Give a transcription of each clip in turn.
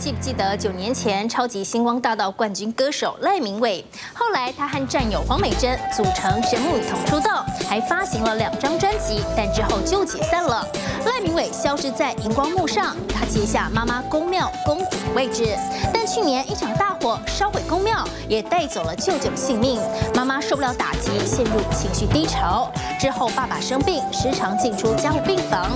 记不记得九年前超级星光大道冠军歌手赖明伟？后来他和战友黄美珍组成神木雨桐出道，还发行了两张专辑，但之后就解散了。赖明伟消失在荧光幕上，他接下妈妈宫庙公主的位置。但去年一场大火烧毁宫庙，也带走了舅舅性命。妈妈受不了打击，陷入情绪低潮。之后爸爸生病，时常进出加护病房。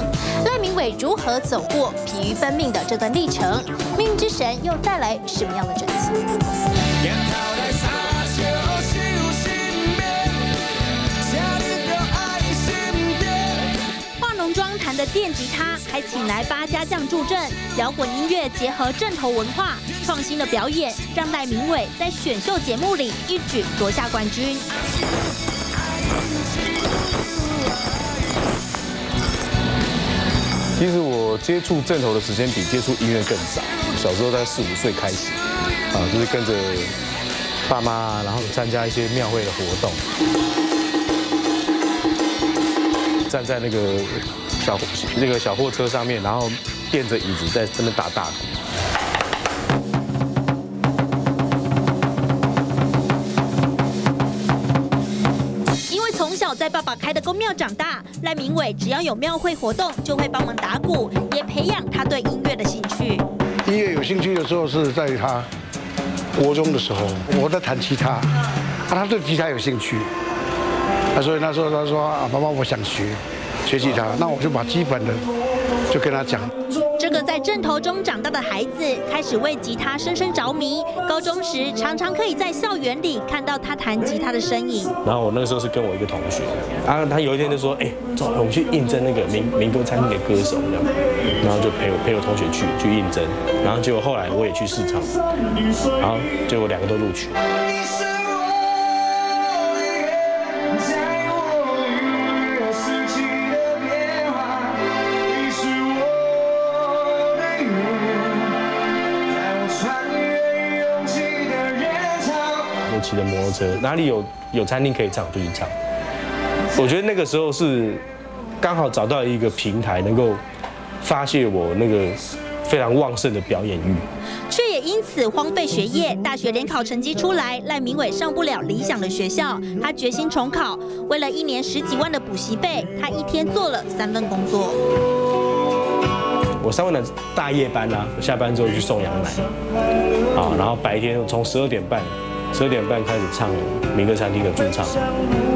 赖明伟如何走过疲于奔命的这段历程？命运之神又带来什么样的转机？化浓妆弹的电吉他，还请来八家将助阵，摇滚音乐结合正头文化，创新的表演让赖明伟在选秀节目里一举夺下冠军。其实我接触正头的时间比接触音乐更早，小时候在四五岁开始，啊，就是跟着爸妈，然后参加一些庙会的活动，站在那个小那个小货车上面，然后垫着椅子在那边打大鼓。因为从小在爸爸开的公庙长大，赖明伟只要有庙会活动就会帮忙打鼓，也培养他对音乐的兴趣。兴趣的时候是在他国中的时候，我在弹吉他，啊，他对吉他有兴趣，啊，所以那时候他说啊，妈妈我想学学吉他，那我就把基本的就跟他讲。个在阵头中长大的孩子，开始为吉他深深着迷。高中时，常常可以在校园里看到他弹吉他的身影。然后我那个时候是跟我一个同学，啊，他有一天就说，哎，走，我们去应征那个民民歌餐厅的歌手这样，然后就陪我陪我同学去去应征，然后结果后来我也去试唱，然后结果两个都录取。就骑着摩托车，哪里有有餐厅可以唱就去唱。我觉得那个时候是刚好找到一个平台，能够发泄我那个非常旺盛的表演欲。却也因此荒废学业。大学联考成绩出来，赖明伟上不了理想的学校，他决心重考。为了一年十几万的补习费，他一天做了三份工作。我上完的大夜班啦、我下班之后去送羊奶，啊，然后白天从十二点半，十二点半开始唱民歌餐厅的驻唱，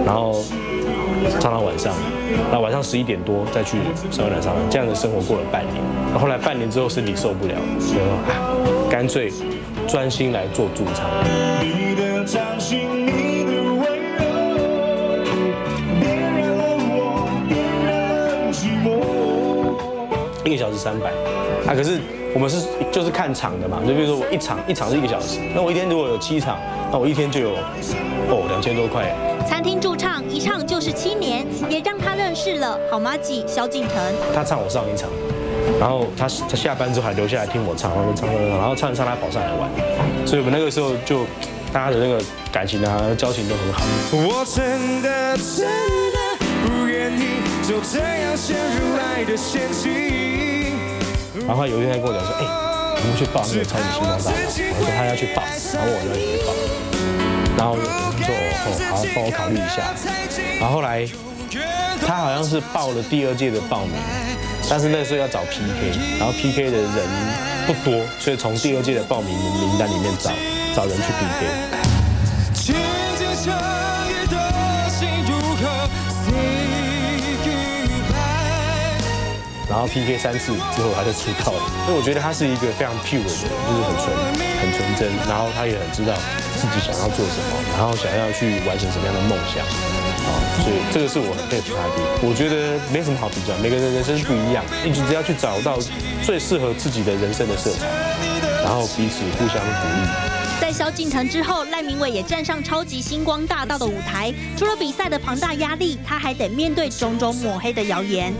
然后唱到晚上，那晚上十一点多再去上完奶上班，这样的生活过了半年。那后来半年之后身体受不了，所以说啊，干脆专心来做驻唱。你的掌心，你的温柔，点燃了我，点燃了寂寞。一个小时三百，啊，可是我们是就是看场的嘛，就比如说我一场一场是一个小时，那我一天如果有七场，那我一天就有哦两千多块。餐厅驻唱一唱就是七年，也让他认识了好妈吉萧敬腾。他唱我上一场，然后他他下班之后还留下来听我唱，然后唱唱唱，然后唱着唱他跑上来玩，所以我们那个时候就大家的那个感情啊交情都很好。我真的真的不愿意就这样陷入爱的陷阱。然后有一天他跟我讲说，哎、我们去报那个超级星光大道，我说他要去报，然后我要也去报，然后我说哦好，帮我考虑一下。然后后来他好像是报了第二届的报名，但是那时候要找 PK，然后 PK 的人不多，所以从第二届的报名名单里面找找人去 PK。然后 PK 三次之后他就出道了，所以我觉得他是一个非常 pure 的人，就是很纯很纯真，然后他也很知道自己想要做什么，然后想要去完成什么样的梦想，啊，所以这个是我很佩服他的地方。我觉得没什么好比较，每个人人生不一样，你只要去找到最适合自己的人生的色彩，然后彼此互相鼓励。在萧敬腾之后，赖明伟也站上超级星光大道的舞台。除了比赛的庞大压力，他还得面对种种抹黑的谣言。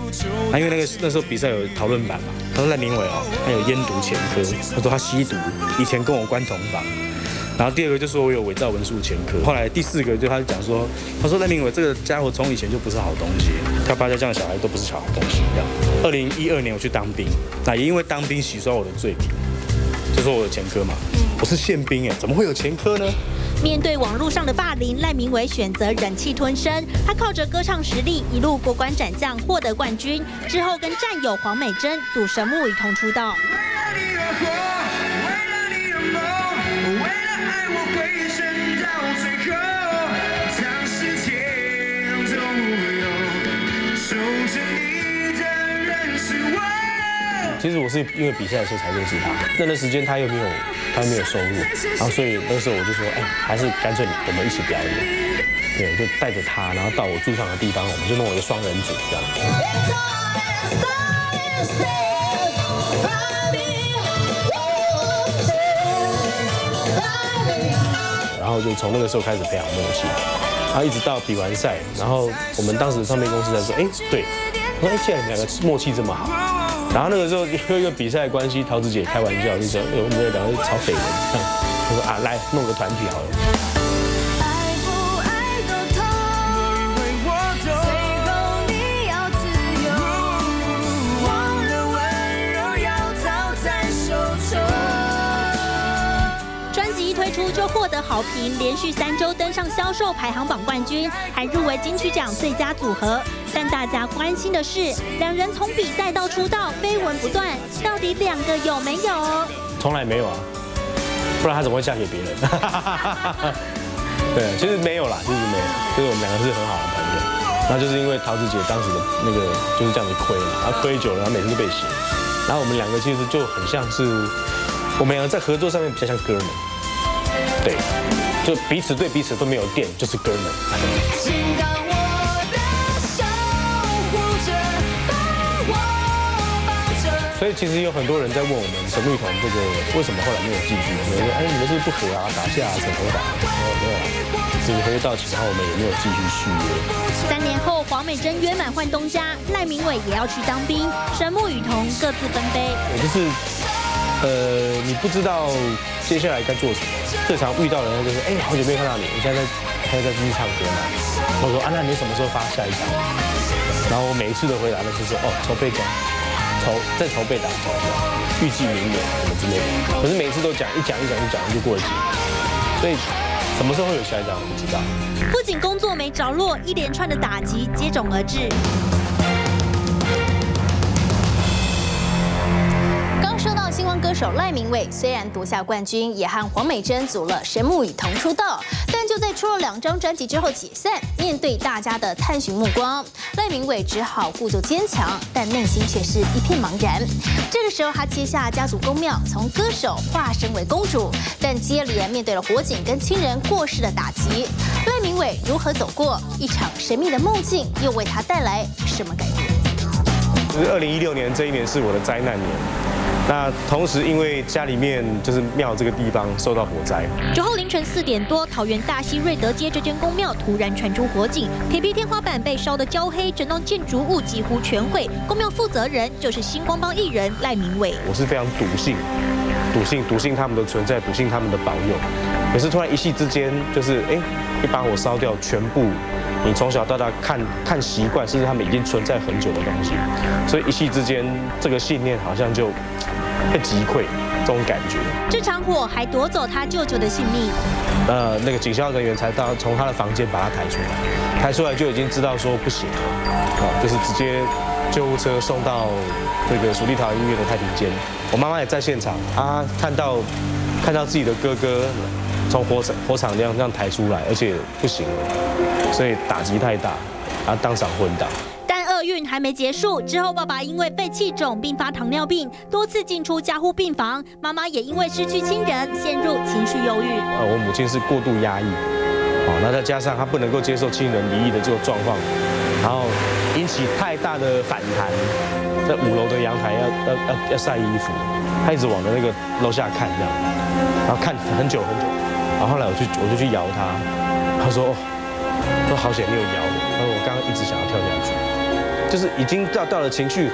啊，因为那个那时候比赛有讨论版嘛，他说赖明伟哦，他有烟毒前科，他说他吸毒，以前跟我关同房。然后第二个就说我有伪造文书前科，后来第四个就他就讲说，他说赖明伟这个家伙从以前就不是好东西，他八家将的小孩都不是好东西。这样，二零一二年我去当兵，那也因为当兵洗刷我的罪名，就说我有前科嘛，我是宪兵哎，怎么会有前科呢？面对网络上的霸凌，赖明伟选择忍气吞声。他靠着歌唱实力，一路过关斩将，获得冠军。之后跟战友黄美珍组神木一同出道。其实我是因为比赛的时候才认识他，那段时间他又没有他又没有收入，然后所以那时候我就说，哎，还是干脆我们一起表演，对，就带着他，然后到我驻唱的地方，我们就弄一个双人组这样。然后就从那个时候开始培养默契，然后一直到比完赛，然后我们当时唱片公司在说，哎，对，我说哎，既然两个默契这么好。然后那个时候因为一个比赛的关系，桃子姐开玩笑就说：“哎，我们两个炒绯闻。”她说：“啊，来弄个团体好了。”初就获得好评，连续三周登上销售排行榜冠军，还入围金曲奖最佳组合。但大家关心的是，两人从比赛到出道绯闻不断，到底两个有没有？从来没有啊，不然他怎么会嫁给别人？对，其实没有啦，其实没有，就是我们两个是很好的朋友。那就是因为桃子姐当时的那个就是这样子亏了，然后亏久了，然后每次都被嫌。然后我们两个其实就很像是，我们两个在合作上面比较像哥们。对，就彼此对彼此都没有电，就是哥们。所以其实有很多人在问我们神秘团这个为什么后来没有继续？有人说，哎，你们是不是不和啊，打架啊，扯头发？哦，没有啊，只是合约到期，然后我们也没有继续续约。三年后，黄美珍约满换东家，赖明伟也要去当兵，神木雨桐各自分飞。我就是，呃，你不知道。接下来该做什么？最常遇到的人就是，哎，好久没看到你，你现在在还在继续唱歌吗？我说，啊，那你什么时候发下一张？然后我每一次的回答都是说，哦，筹备中，筹在筹备当中，预计明年什么之类的。可是每次都讲一讲一讲一讲就过了几年，所以什么时候会有下一张，不知道。不仅工作没着落，一连串的打击接踵而至。歌手赖明伟虽然夺下冠军，也和黄美珍组了神木雨桐出道，但就在出了两张专辑之后解散。面对大家的探寻目光，赖明伟只好故作坚强，但内心却是一片茫然。这个时候，他接下家族公庙，从歌手化身为公主，但接连面对了火警跟亲人过世的打击。赖明伟如何走过一场神秘的梦境，又为他带来什么改变？就是二零一六年这一年是我的灾难年。那同时，因为家里面就是庙这个地方受到火灾。九号凌晨四点多，桃园大溪瑞德街这间公庙突然传出火警，铁皮天花板被烧得焦黑，整栋建筑物几乎全毁。公庙负责人就是星光帮艺人赖明伟。我是非常笃信，笃信，笃信他们的存在，笃信他们的保佑。可是突然一夕之间，就是哎，一把火烧掉全部。你从小到大看看习惯，甚至他们已经存在很久的东西，所以一夕之间，这个信念好像就被击溃，这种感觉。这场火还夺走他舅舅的性命。呃，那个警校人员才到从他的房间把他抬出来，抬出来就已经知道说不行了，啊，就是直接救护车送到这个蜀立桃医院的太平间。我妈妈也在现场，她看到看到自己的哥哥从火场火场这样这样抬出来，而且不行了。所以打击太大，他当场昏倒。还没结束，之后爸爸因为肺气肿并发糖尿病，多次进出加护病房。妈妈也因为失去亲人，陷入情绪忧郁。呃，我母亲是过度压抑，好，那再加上她不能够接受亲人离异的这个状况，然后引起太大的反弹，在五楼的阳台要要要要晒衣服，她一直往的那个楼下看这样，然后看很久很久，然后后来我去我就去摇她，她说。都好险没有咬我，而我刚刚一直想要跳下去，就是已经到到了情绪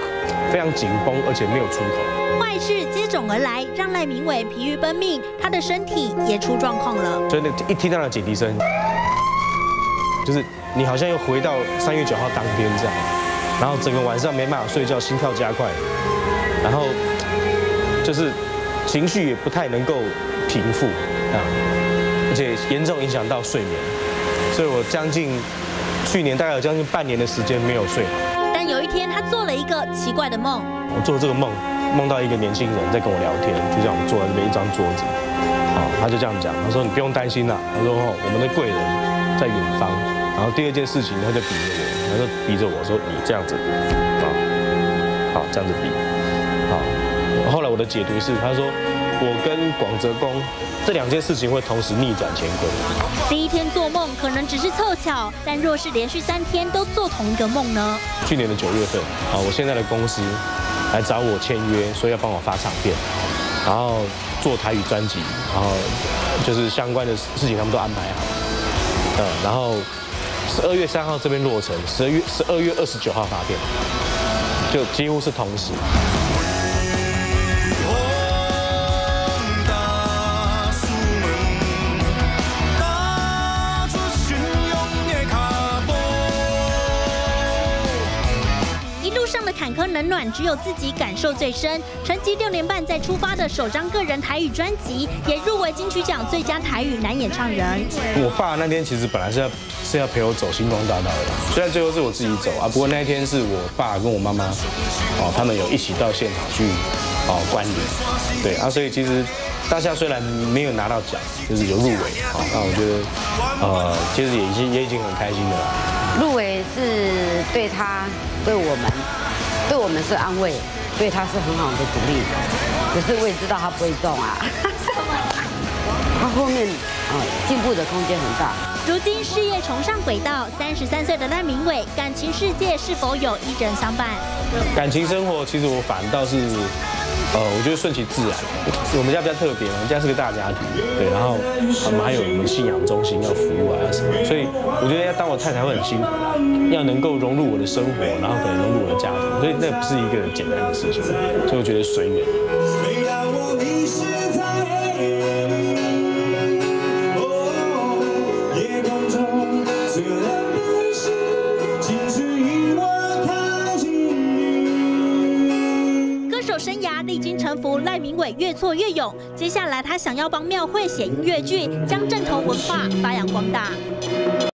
非常紧绷，而且没有出口。坏事接踵而来，让赖明伟疲于奔命，他的身体也出状况了。所以那一听到了警笛声，就是你好像又回到三月九号当天这样，然后整个晚上没办法睡觉，心跳加快，然后就是情绪也不太能够平复啊，而且严重影响到睡眠，所以我将近去年大概有将近半年的时间没有睡好。天，他做了一个奇怪的梦。我做了这个梦，梦到一个年轻人在跟我聊天，就这样坐在这边一张桌子，啊，他就这样讲，他说你不用担心啦，他说哦，我们的贵人在远方。然后第二件事情，他就比着我，他说比着我说你这样子，啊，好这样子比，好。后来我的解读是，他说我跟广泽宫这两件事情会同时逆转乾坤。第一天做梦可能只是凑巧，但若是连续三天都做同一个梦呢？去年的九月份，啊，我现在的公司来找我签约，说要帮我发唱片，然后做台语专辑，然后就是相关的事情他们都安排好，嗯，然后十二月三号这边落成，十二月十二月二十九号发片，就几乎是同时。路上的坎坷冷暖，只有自己感受最深。沉寂六年半再出发的首张个人台语专辑，也入围金曲奖最佳台语男演唱人。我爸那天其实本来是要是要陪我走星光大道的，虽然最后是我自己走啊，不过那一天是我爸跟我妈妈哦，他们有一起到现场去哦观礼，对啊，所以其实当下虽然没有拿到奖，就是有入围啊，那我觉得呃，其实也已经也已经很开心的了。入围是对他、对我们、对我们是安慰，对他是很好的鼓励。可是我也知道他不会中啊，他后面啊进步的空间很大。如今事业重上轨道，三十三岁的赖明伟，感情世界是否有一人相伴？感情生活其实我反倒是，呃，我觉得顺其自然。我们家比较特别，我们家是个大家庭，对，然后我们还有我们信仰中心要服务啊什么，所以我觉得要当我太太会很辛苦，要能够融入我的生活，然后可能融入我的家庭，所以那不是一个简单的事情，所以我觉得随缘。历经沉浮，赖明伟越挫越勇。接下来他想要帮庙会写音乐剧，将正头文化发扬光大。